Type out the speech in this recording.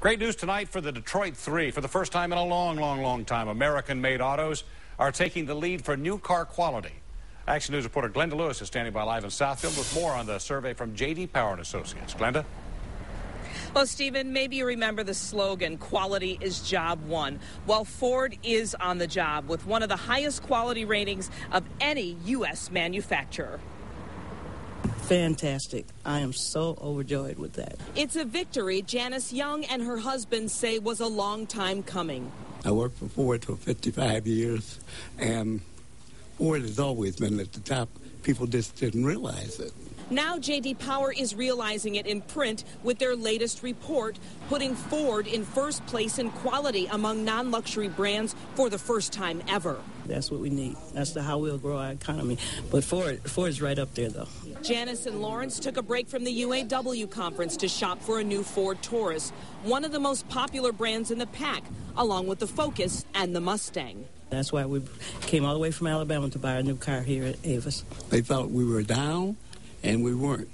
Great news tonight for the Detroit Three. For the first time in a long, long, long time, American-made autos are taking the lead for new car quality. Action News reporter Glenda Lewis is standing by live in Southfield with more on the survey from J.D. Power and Associates. Glenda? Well, Stephen, maybe you remember the slogan, quality is job one. Well, Ford is on the job with one of the highest quality ratings of any U.S. manufacturer. Fantastic. I am so overjoyed with that. It's a victory Janice Young and her husband say was a long time coming. I worked for Ford for 55 years, and Ford has always been at the top. People just didn't realize it. Now JD Power is realizing it in print with their latest report, putting Ford in first place in quality among non-luxury brands for the first time ever. That's what we need. That's the how we'll grow our economy. But Ford, Ford's right up there, though. Janice and Lawrence took a break from the UAW conference to shop for a new Ford Taurus, one of the most popular brands in the pack, along with the Focus and the Mustang. That's why we came all the way from Alabama to buy a new car here at Avis. They thought we were down, and we weren't.